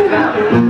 Obrigado.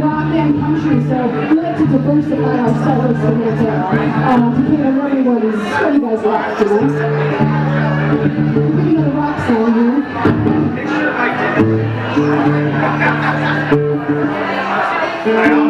rock, and country, so we like to diversify ourselves a little bit um, to cater to everyone is what you guys like, you know? We're gonna go to rock song here. Ladies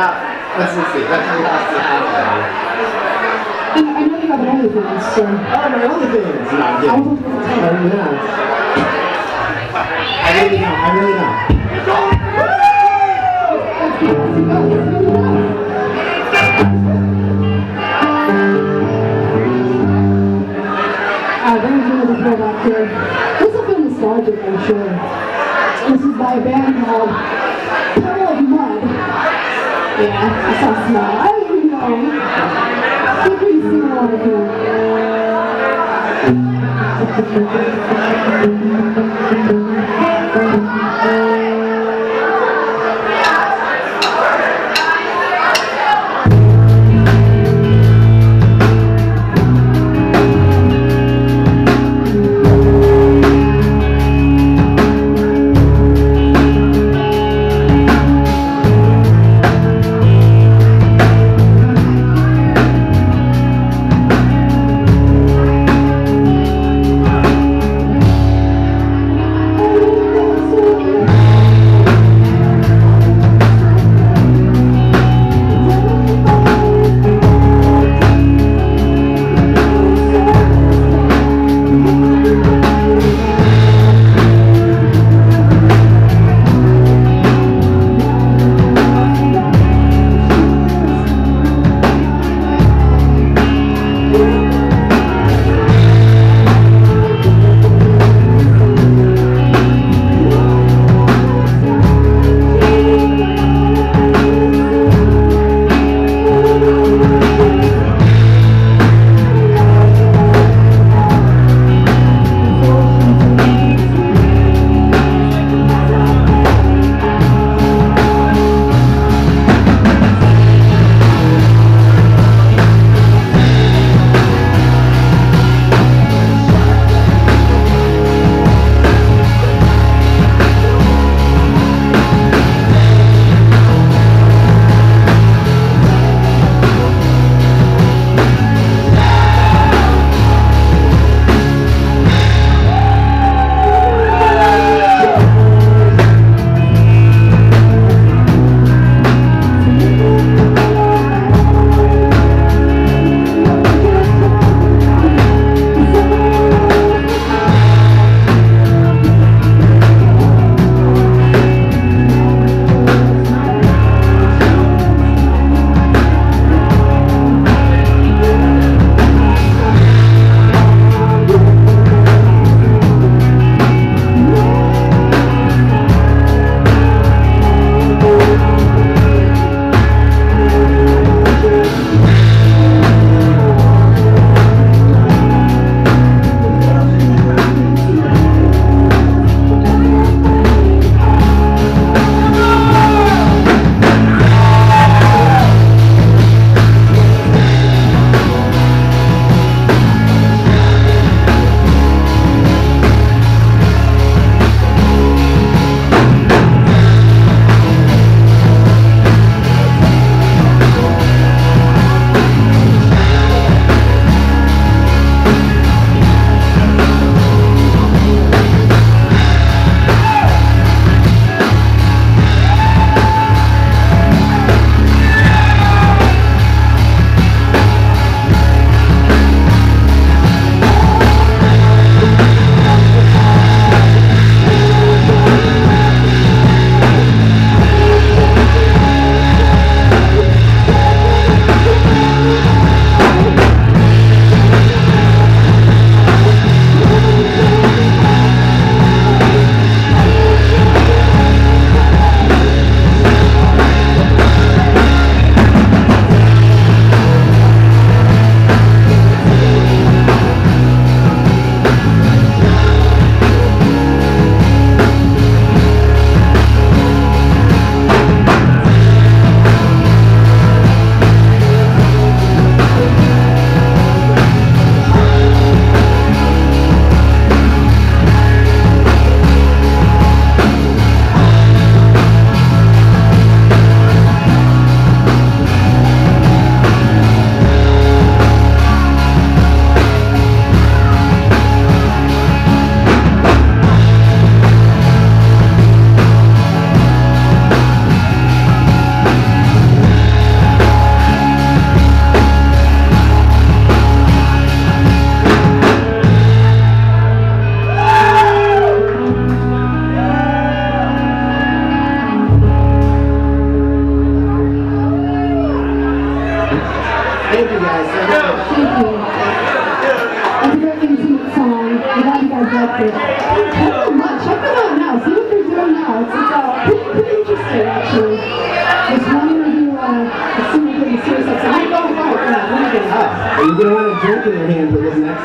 About, let's see, let's see how see how And I know you have an OnlyFans, so. Oh, my OnlyFans. No, I'm I kidding. wasn't gonna tell you. yeah. I really don't. I really don't. Let's go, let's go, let's go, let's go. Uh, we're gonna do another throwback here. This will feel nostalgic, I'm sure. This is by a band called Puddle of Mudd. Yeah, I saw small. I don't even know. Feel free to sing along if you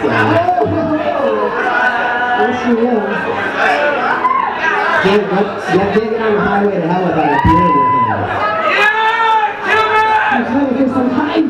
so. Yes, yeah, highway to hell without a beer. Yeah! I'm trying to some high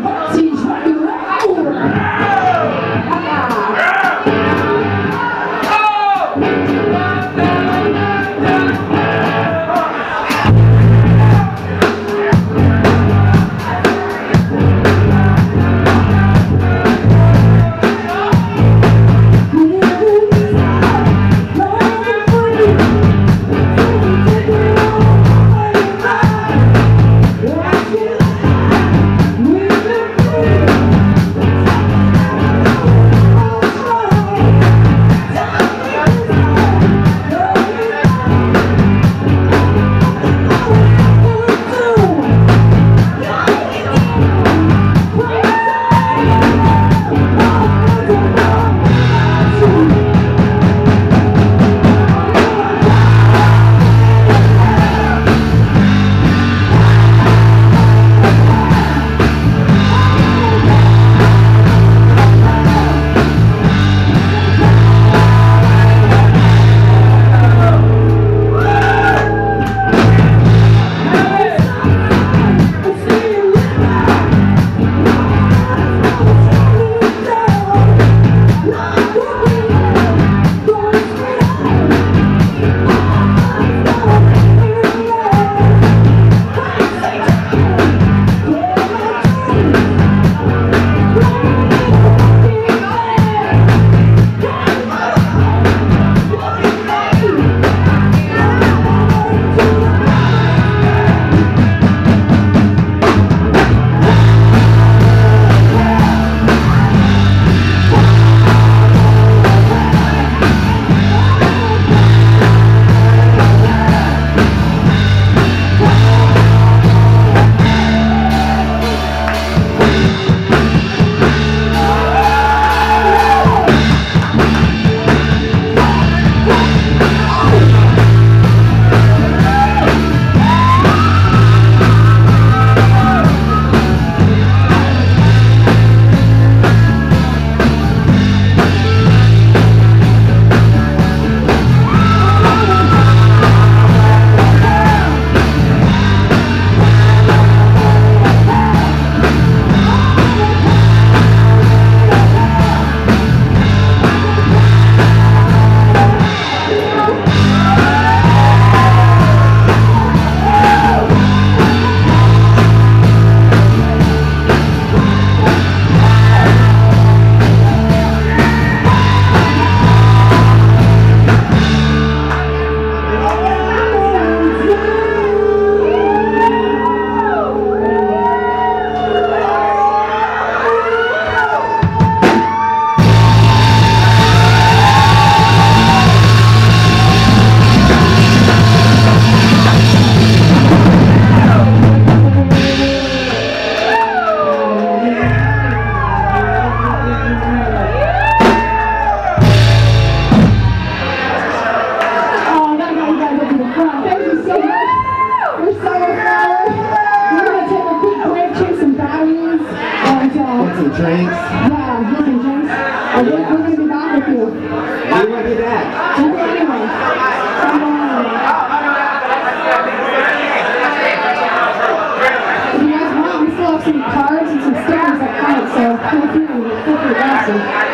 Well, 22, 40,000.